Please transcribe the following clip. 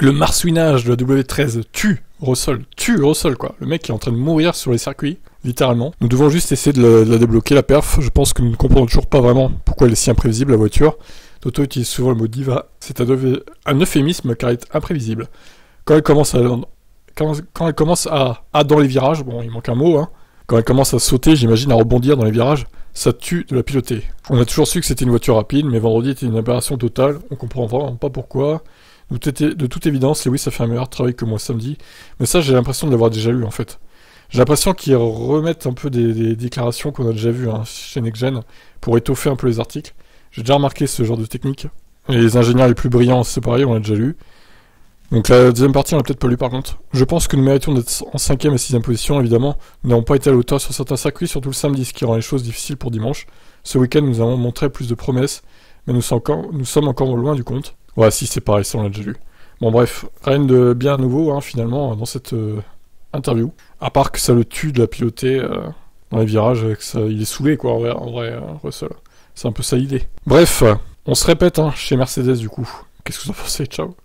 Le marsouinage de la W13 tue Russell, tue Russell quoi. Le mec est en train de mourir sur les circuits, littéralement. Nous devons juste essayer de la, débloquer, la perf. Je pense que nous ne comprenons toujours pas vraiment pourquoi elle est si imprévisible, la voiture. Toto utilise souvent le mot diva. C'est un, euph- un euphémisme car elle est imprévisible. Quand elle commence à, quand, quand elle commence à, à dans les virages, bon, il manque un mot, hein. Quand elle commence à sauter, j'imagine à rebondir dans les virages, ça tue de la piloter. On a toujours su que c'était une voiture rapide, mais vendredi était une aberration totale. On comprend vraiment pas pourquoi. De toute, de toute évidence, Lewis a fait un meilleur travail que moi samedi. Mais ça, j'ai l'impression de l'avoir déjà lu, en fait. J'ai l'impression qu'ils remettent un peu des, déclarations qu'on a déjà vues hein, chez NextGen pour étoffer un peu les articles. J'ai déjà remarqué ce genre de technique. Les ingénieurs les plus brillants, c'est pareil, on l'a déjà lu. Donc la deuxième partie, on l'a peut-être pas lu par contre. Je pense que nous méritions d'être en cinquième et sixième position, évidemment. Nous n'avons pas été à la hauteur sur certains circuits, surtout le samedi, ce qui rend les choses difficiles pour dimanche. Ce week-end, nous avons montré plus de promesses, mais nous sommes encore loin du compte. Ouais, si, c'est pareil, ça on l'a déjà lu. Bon bref, rien de bien nouveau, hein, finalement, dans cette euh, interview. À part que ça le tue de la piloter euh, dans les virages, il est saoulé, quoi, en vrai, en vrai euh, Russell. C'est un peu ça l'idée. Bref, on se répète, hein, chez Mercedes, du coup. Qu'est-ce que vous en pensez? Ciao